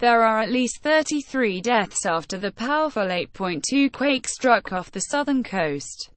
There are at least 33 deaths after the powerful 8.2 quake struck off the southern coast.